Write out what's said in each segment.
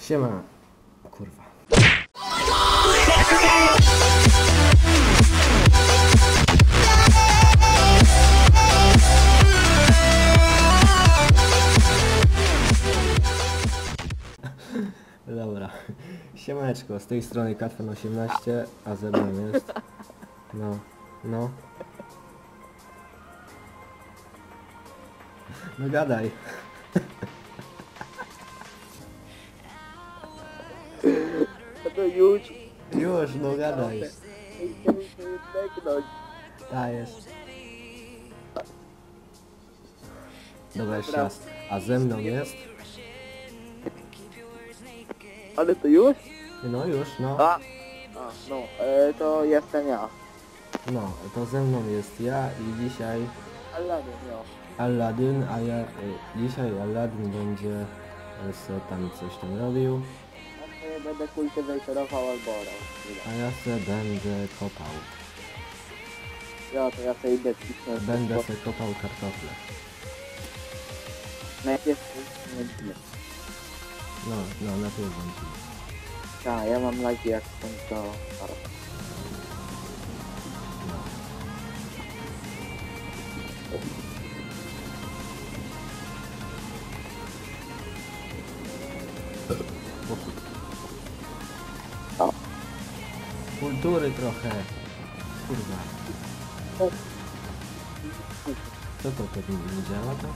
Siema. Kurwa. Dobra. Siemaneczko, z tej strony Katwan 18, a ze mną jest... No, no. No gadaj. To już Już, no gadaj. chciałbym się zdechnąć. Ta jest. Dobra, jeszcze raz. A ze mną jest? Ale to już? No już, no. A, a no, e, to jestem ja. No, to ze mną jest ja i dzisiaj Aladdin, no. Aladdin, a ja... y, Dzisiaj Aladdin będzie y, se tam coś tam robił, sobie będę kultywatorował albo orał. a ja se będę kopał. Ja to ja sobie idę cisnąć. Będę se kopał kartofle. Najpierw dnie. No, no, na tyle będzie. Tak, ja mam lagi jak stąd do Kultury trochę. Kurwa. Co to, to nie, nie działa to?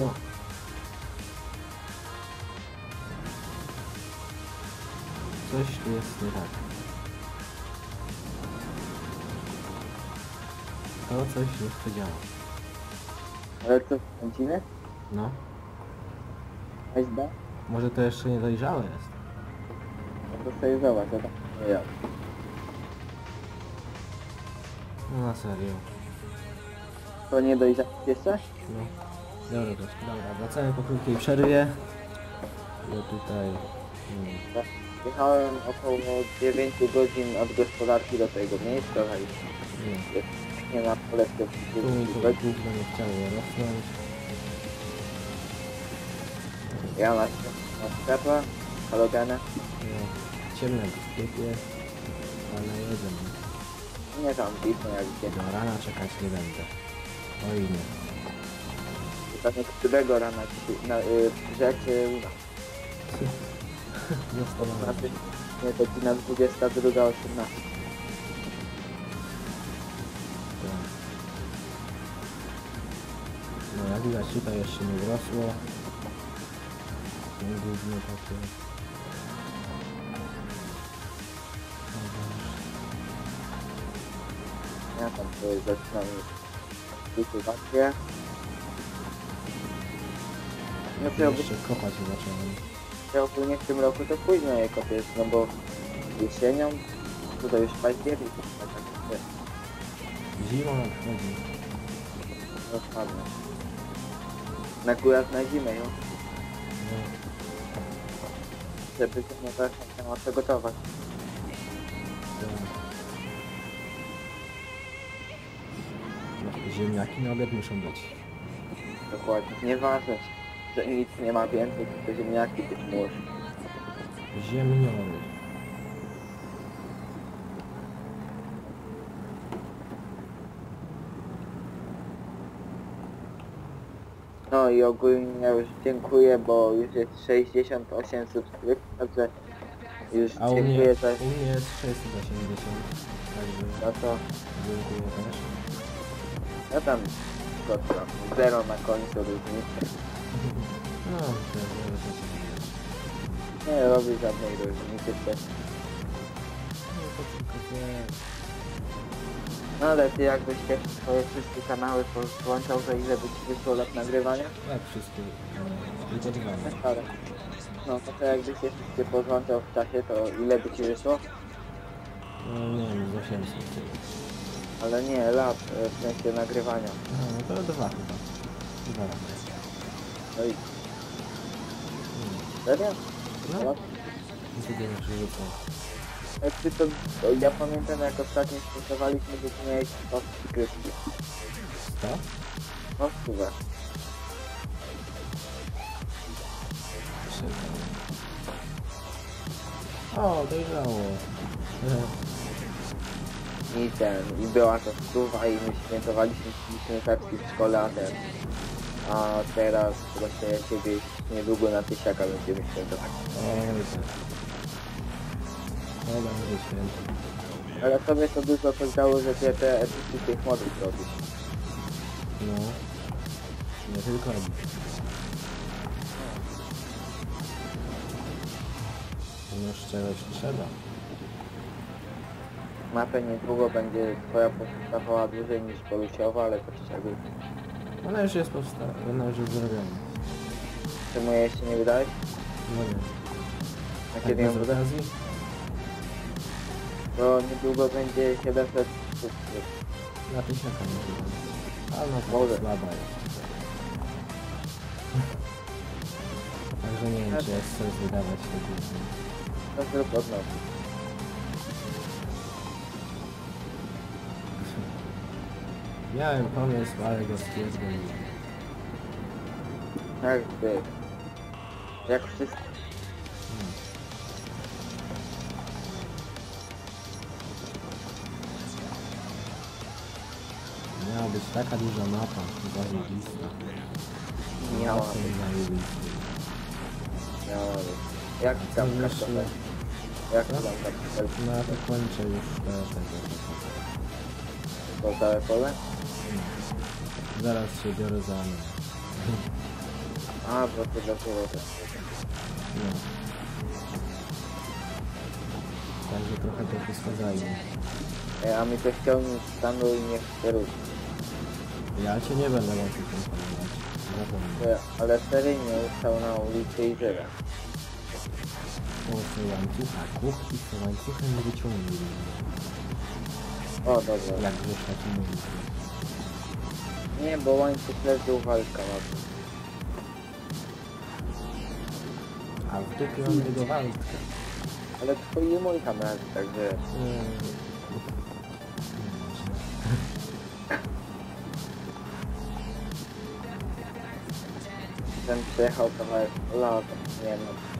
No. Coś tu jest nie tak. To coś nie chce działać. Ale co, kręcimy? No. SD? Może to jeszcze nie dojrzałe jest. No zobacz, ja tak nie ja. No na serio. To nie dojrzałeś jeszcze? No. Dobra, to, dobra, wracamy po krótkiej przerwie. Bo tutaj... Mm, Jechałem około 9 godzin od gospodarki do tego miejsca, a już nie. nie ma poleckę Tu mi to gówno nie chciało rosnąć. Ja na, na światła, halogeny. No, ciemno w sklepie, ale jedziemy. Nie tam pismo jak gdzie. Do rana czekać nie będę. Oj nie. Jest którego rana ci- na y, rzeczy u nas. Zostawiamy. Znaczy, nie, to ci na 22, 18. No jak widać tutaj jeszcze nie wrosło. Nie gówno takie. Tam zaczynam kultywację. No to ja, Jeszcze kopać zacząłem. ja ogólnie w tym roku to późno je kopię, no bo jesienią, to już październik, tak nie, Zima nadchodzi. rozpadnę. Na akurat na zimę ją, No, żeby to nie też miała co Ziemniaki na obiad muszą być. Dokładnie. Nieważne, że nic nie ma więcej, tylko ziemniaki być może. Ziemniory. No i ogólnie już dziękuję, bo już jest 68 subskrypcji, także już A u mnie, dziękuję za... u mnie jest 680. Także No to dziękuję też. Ja tam to tam zero na końcu różnicy. No, to Nie robi żadnej różnicy też. No to tylko nie. No ale ty jakbyś też swoje wszystkie kanały podłączał, to ile by ci wyszło lat nagrywania? Jak wszystkie. no, Tylko dwa. Na stare. No to, to jakbyś je wszystkie podłączał w czasie, to ile by ci wyszło? No nie wiem, z 800. Ale nie, lat, e, w sensie nagrywania. No, no, to dwa chyba. Dwa lata. No i... Hmm. Serio? No. Nie przerzucam. Jak ty to, to... Ja pamiętam jak ostatnio stosowaliśmy, że miałeś paski kryski. Co? No chyba. O, dojrzało. I ten, i była to stuwa i my świętowaliśmy Pepsi w szkole, a ten... A teraz ja ciebie niedługo na tysiaka będziemy świętować. To będzie święto. Ale sobie to dużo dało, że ty te edycje tych modów robisz. No. Nie tylko robić. No czegoś trzeba. Mapę niedługo będzie twoja powstawała dłużej niż polusiowa, ale to szczegół. Ona już jest powstała, ona już jest zrobiona. Czemu ja jeszcze nie wydałeś? No nie. A Tak kiedy ją wydasz? okazji? To niedługo będzie 700 subskrypcji. Na tysiaka nie wiem. A no to Może. słaba jest. Także nie wiem, czy jest sens wydawać tego. To zrób od nowa. Miałem pomysł, ale go stwierdziłem. Tak, ty. Jak wszyscy... Miała być taka duża mapa, zajebista. Miała być, miała być. Jak tam kartofel? Jak tam kartofel? No ja to kończę już te, tego, tego. To całe pole? Zaraz się biorę za nie. A, bo to dopiero to. No. Także trochę to wszystko zajmie. E, A mi to ściągnij z stanu i niech ruszy. Ja cię nie będę łatwiej kontrolować. Zapomnij. Ale seryjnie ustał na ulicy i tyle. Połóż łańcucha, kuch i z łańcuchem wyciągnij. O, dobra. Jak żeś taki mówi. Nie, bo łańcuch leży walka ma. A w dupie mam jego walkę. Ale twój i mój tam leży, także... Nie. Ten przyjechał kawałek lata, nie no.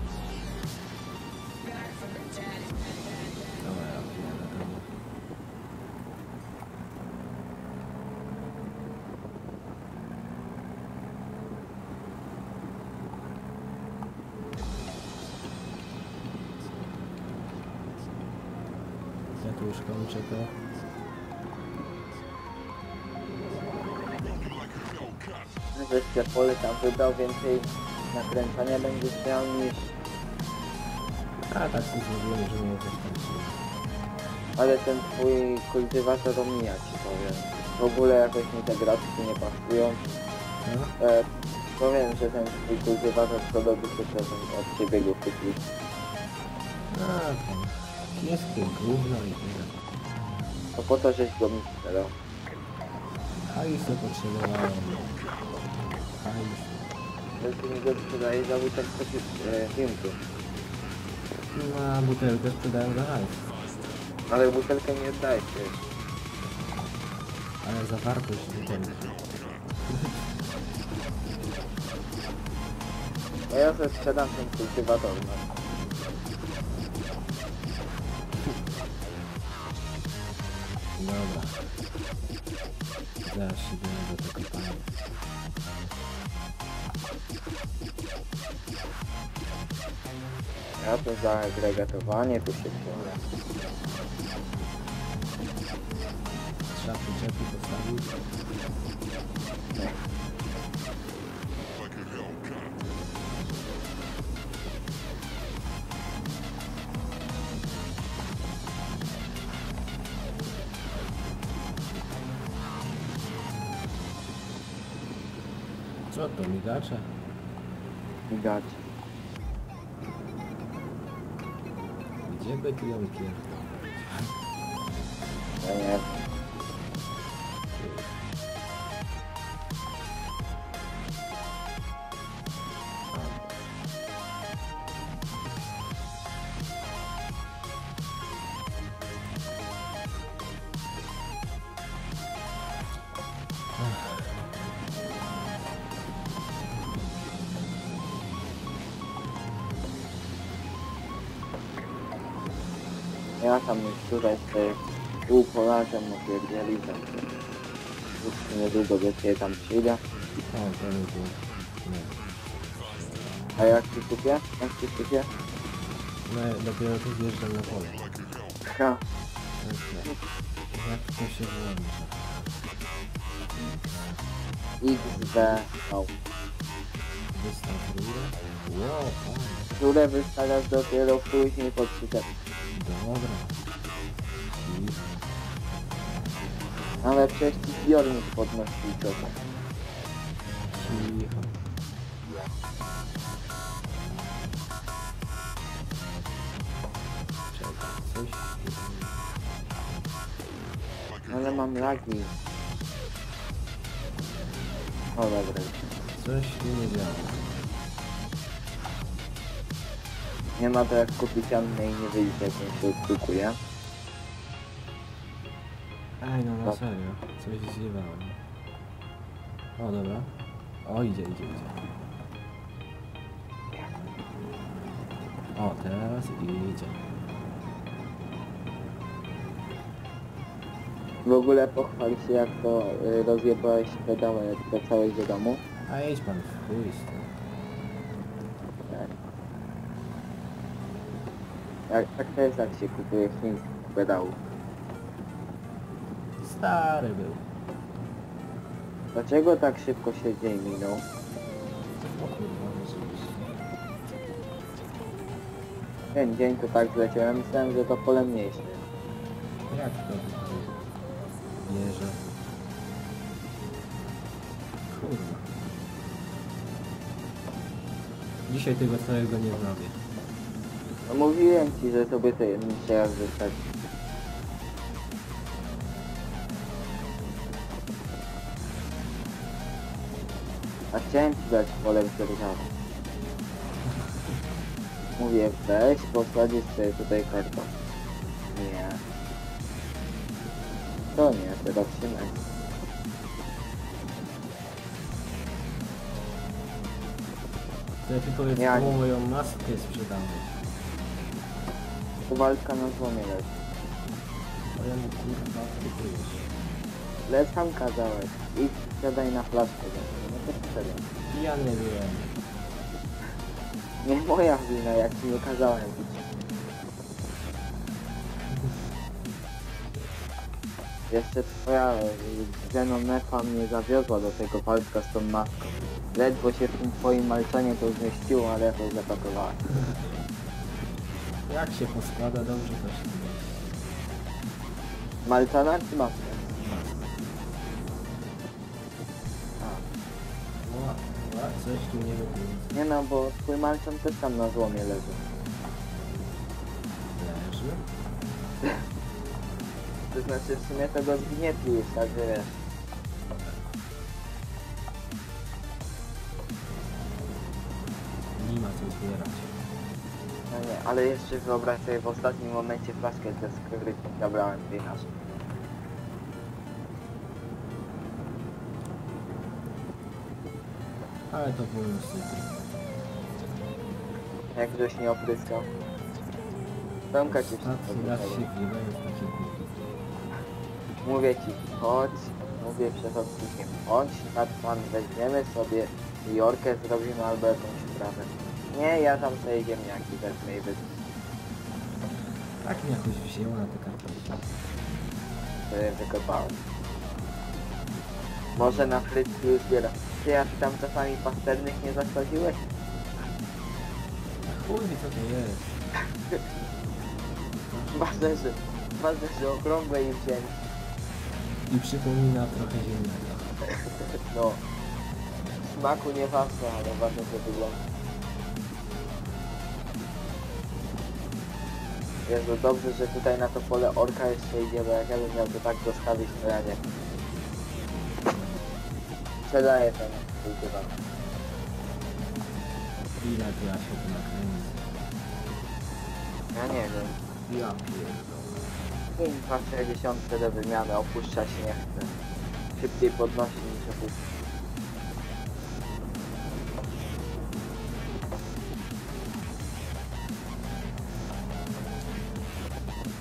Kończę to. Żeś te pole tam wydał więcej nakręcania będziesz miał niż... A tak to zrobiłem, że mnie coś tam się... Ale ten twój kultywator to mija ci powiem. W ogóle jakoś mi te grafiki nie pasują. No? E, powiem, że ten twój kultywator to bym od ciebie go kupił. A tam... Kieskie gówno i tyle. To po to, żeś go mi sprzedał. Hajsu potrzebowałem. Hajsu. Jeśli mi go sprzedaje za tak e, filmku. No, a butelkę sprzedałem za hajs. Ale butelkę nie oddajcie. Ale zawartość butelki. A ja sobie sprzedam ten kultywator. No. Dobra. Zaraz się biorę do tego pana. Ja to za agregatowanie tu się wziąłem. Trzeba przyczepy postawić. Co to, migacze? Widać. Gdzie by tu ją pierdolić? Ja tam już tutaj sobie pół Polakiem opierdzieli, tam już niedługo do ciebie tam przyjdę. O, to nie. Nie. A jak ci kupię? Jak ci kupię? No ja dopiero tu wjeżdżam na pole. Ha, To jest źle. Jak to się wyłącza? XV. O. Wystaw rurę? Wow, fajnie. Które wystawiasz dopiero później pod przyczep. Dobra. Ale przecież ci zbiornik podnosi trochę. cicho. Czekaj, coś tu... Ale mam lagi. O dobra. Coś nie działa. Nie ma to jak kupić Annę i nie wyjść jak mi się odkukuje. Ej, no na Tak. serio. Coś zjewałem. O, dobra. O, idzie, idzie, idzie. O, teraz idzie. W ogóle pochwal się jak to y, rozjebałeś pedałę, jak wracałeś do domu. A idź pan w chuj z tym. Tak. Jak, tak to jest jak się kupuje chiński pedałów. Stary był. Dlaczego tak szybko się dzień minął? O kurwa, rzeczywiście. Ten dzień to tak zleciał, ja myślałem, że to pole mniejsze. Jak to bierze? Kurwa. Dzisiaj tego całego nie zrobię. No mówiłem ci, że to by to jeszcze raz wystarczy. A chciałem ci dać pole dzierżawy. Mówię, weź, posadzisz sobie tutaj kartą. Nie. To nie, teraz się męczy. To ja ci powiedz, Ja moją maskę sprzedałeś. Kowalska na złomie leży. A ja mu kurwa kupujesz. Ale sam kazałeś. Idź, siadaj na flaszkę. No to wtedy. Ja nie wiem. Nie moja wina, jak ci nie kazałem. Jeszcze twoja Zenonefa mnie zawiozła do tego walka z tą maską. Ledwo się w tym twoim malczanie to zmieściło, ale ja to zapakowałem. Jak się poskłada dobrze to się nie Malczana czy maska? A, Ła, ła, coś tu nie wygląda. nie no, bo twój malczan też tam na złomie leży. Leży. To znaczy w sumie to go zgnietli już, także wiesz. Nie ma co zbierać. No nie, ale jeszcze wyobraź sobie w ostatnim momencie flaszkę ze skrytki zabrałem naszej. Ale to wolno sypie. Jak żeś nie opryskał. Cię wszystko Ostatni raz się głupi. Mówię ci, chodź, mówię przed odcinkiem, chodź, tak pan weźmiemy sobie Jorkę, zrobimy albo jakąś sprawę. Nie, ja tam sobie ziemniaki wezmę i wezmę Tak mnie jakoś wzięło na te kartofle. sobie wykopałem. Może na frytki już zbiera. Ty, a ty tam czasami pasternych nie zasadziłeś? Chuj wie co to jest. Ważne, że, ważne, że okrągłe i wzięli. I przypomina trochę ziemnego. No. Smaku nieważne, ale ważne, że wygląda. Jezu, dobrze, że tutaj na to pole orka jeszcze idzie, bo jak ja bym miał to tak zostawić, to ja nie. Sprzedaję ten kultywat. Ile to ja się tu nakręcę. Ja nie wiem. Ja pierdolę. 5,2 do wymiany, opuszcza się nie chce. Szybciej podnosi niż opuszcza.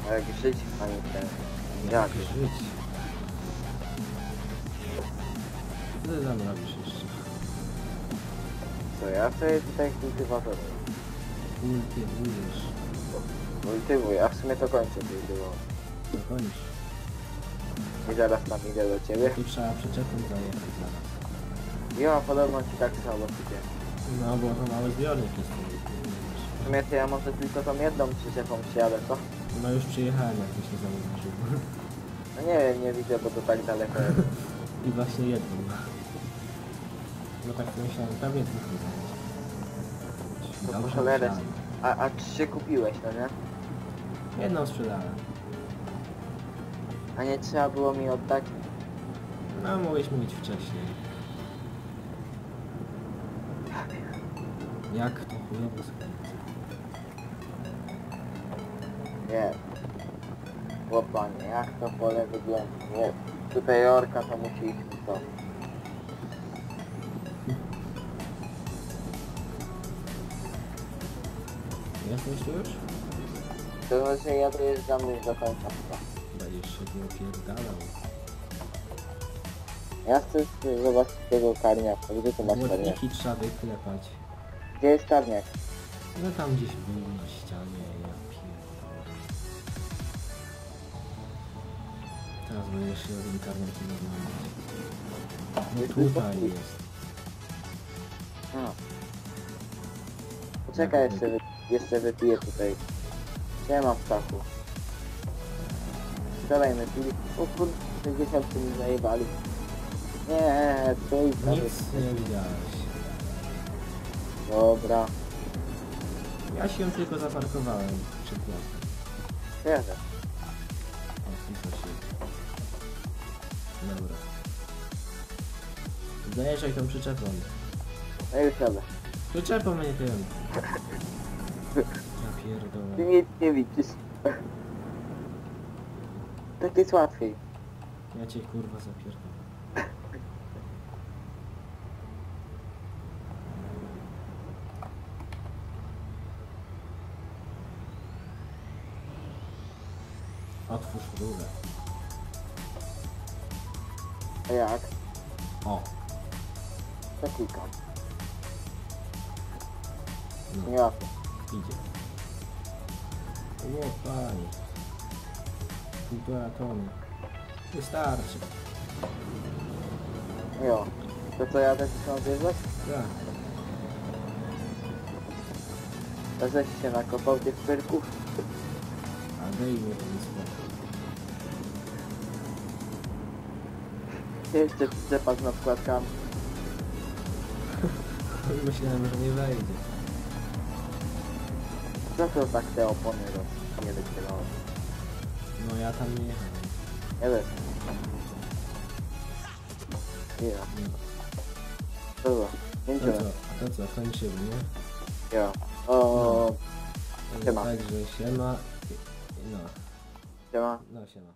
A jak żyć, ani ten. Jak? żyć? Co ty tam robisz jeszcze? Co, ja sobie tutaj kultywator Kultywujesz. kultywuję, a w sumie to kończę kultywować. To kończ. I zaraz tam idę do ciebie. Tu trzeba przyczepą zajechać zaraz. Jo, podobno ci tak samo sypie. No bo to mały zbiornik jest. W sumie to ja może tylko tą jedną przyczepą przyjadę, co? No już przyjechałem, jak się zauważył. No nie wiem, nie widzę, bo to tak daleko jest. I właśnie jedną. No tak myślałem, prawie dwóch zająć. To Dobrze cholerę. myślałem. A, a trzy kupiłeś, no nie? Jedną sprzedałem. A nie trzeba było mi oddać? No mogliśmy mieć wcześniej. Jak to chujowo. Nie. Chłopanie, jak to pole wygląda? Nie. Tutaj orka to musi iść to. Jesteś tu już? To znaczy ja dojeżdżam już do końca chyba. Będziesz się nie opierdalał. Ja chcę zobaczyć tego karniaka. Gdzie to masz karniak? Błotniki trzeba wyklepać. Gdzie jest karniak? No tam gdzieś był Teraz będziesz się robił karnaki normalnie. No tutaj jest. A. Poczekaj, jeszcze, wy, jeszcze wypiję tutaj. Nie mam ptaku. Wczoraj my pili. O kurde, 60 mi zajebali. Nie, stój tam. Nic nie widziałeś. Dobra, Ja się tylko zaparkowałem przed blokiem. świeże. O, Dobra. Zajeżdżaj tą przyczepą. No już jadę. Przyczepą, a nie tym. Ja Ty pierdolę. nic nie widzisz. Tak jest łatwiej. Ja cię kurwa zapierdolę. Otwórz rurę. A jak? O, To klikam. no, Nie łatwo. idzie. O, pani. Półtora tony. Wystarczy. Jo. To co ja też chcę odjeżdżać? Tak. To żeś się nakopał tych pyrków. A daj mi ten spokój. Jeszcze przyczepa z nadkładkami. Myślałem, że nie wejdzie. Co to tak te opony roz... nie wycierały? No ja tam nie jechałem. Nie wiem. Nie, No. to było. To co, to co, kończymy, nie? Jo. O, No. Siema. Także siema. No, siema. no siema.